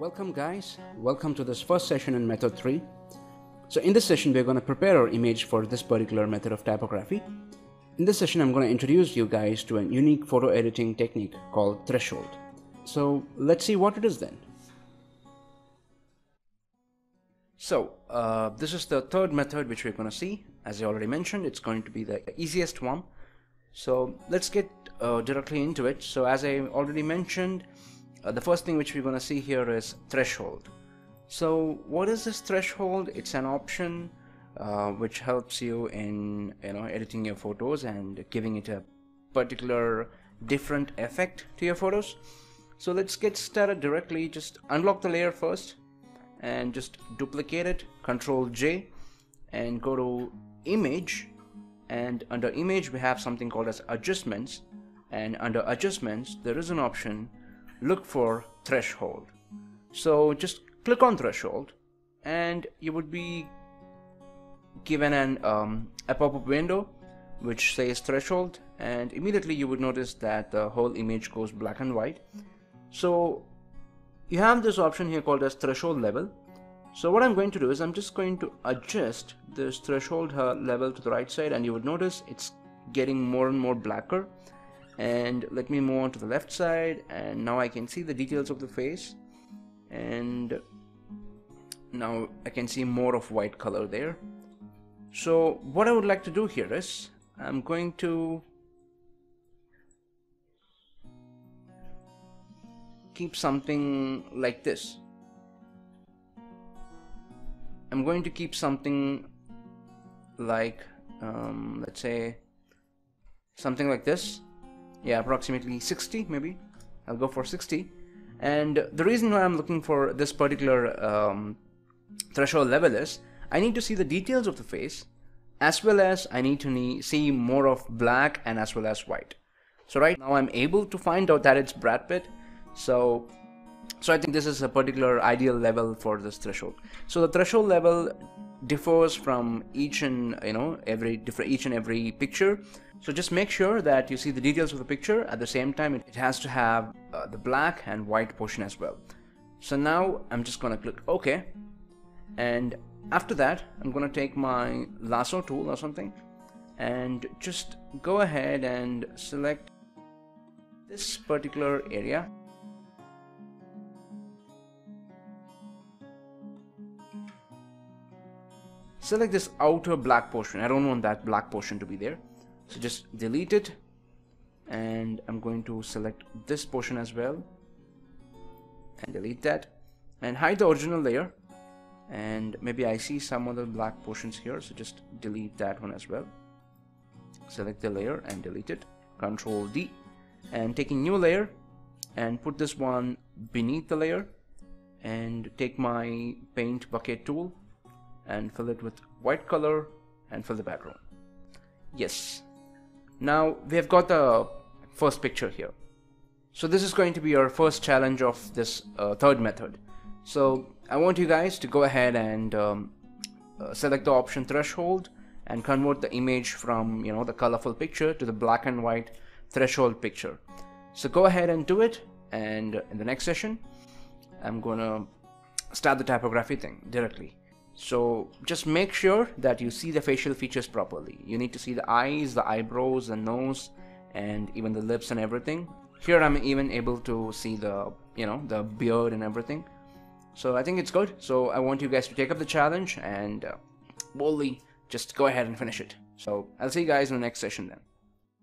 Welcome guys, welcome to this first session in method 3. So in this session we're going to prepare our image for this particular method of typography. In this session I'm going to introduce you guys to a unique photo editing technique called threshold. So let's see what it is then. So uh, this is the third method which we're going to see. As I already mentioned, it's going to be the easiest one. So let's get uh, directly into it. So as I already mentioned, uh, the first thing which we're going to see here is threshold. So what is this threshold? It's an option uh, which helps you in you know editing your photos and giving it a particular different effect to your photos. So let's get started directly. Just unlock the layer first and just duplicate it. Control J and go to image and under image we have something called as adjustments and under adjustments there is an option look for threshold. So just click on threshold and you would be given an um, a pop-up window which says threshold and immediately you would notice that the whole image goes black and white. So you have this option here called as threshold level. So what I'm going to do is I'm just going to adjust this threshold level to the right side and you would notice it's getting more and more blacker and let me move on to the left side and now I can see the details of the face. And now I can see more of white color there. So what I would like to do here is I'm going to keep something like this. I'm going to keep something like um, let's say something like this yeah approximately 60 maybe. I'll go for 60 and the reason why I'm looking for this particular um, threshold level is I need to see the details of the face as well as I need to see more of black and as well as white. So right now I'm able to find out that it's Brad Pitt. So so I think this is a particular ideal level for this threshold. So the threshold level differs from each and you know every different each and every picture. So just make sure that you see the details of the picture. At the same time it, has to have uh, the black and white portion as well. So now I'm just gonna click OK. And after that I'm gonna take my lasso tool or something and just go ahead and select this particular area select this outer black portion I don't want that black portion to be there. So just delete it. And I'm going to select this portion as well. And delete that. And hide the original layer. And maybe I see some other black portions here. So just delete that one as well. Select the layer and delete it. Control D. And taking new layer. And put this one beneath the layer. And take my paint bucket tool and fill it with white color and fill the background yes now we have got the first picture here. So this is going to be our first challenge of this uh, third method. So I want you guys to go ahead and um, uh, select the option threshold and convert the image from you know the colorful picture to the black and white threshold picture. So go ahead and do it and in the next session I'm gonna start the typography thing directly. So just make sure that you see the facial features properly. You need to see the eyes, the eyebrows, the nose, and even the lips and everything. Here I'm even able to see the, you know, the beard and everything. So I think it's good. So I want you guys to take up the challenge and uh, boldly just go ahead and finish it. So I'll see you guys in the next session then.